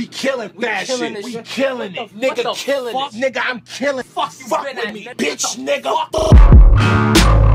We killing We that killing shit. We shit. killing it. the- Nigga killing fuck? it. Nigga, I'm killing. Fuck Fuck with me, bitch, nigga. Fuck. nigga.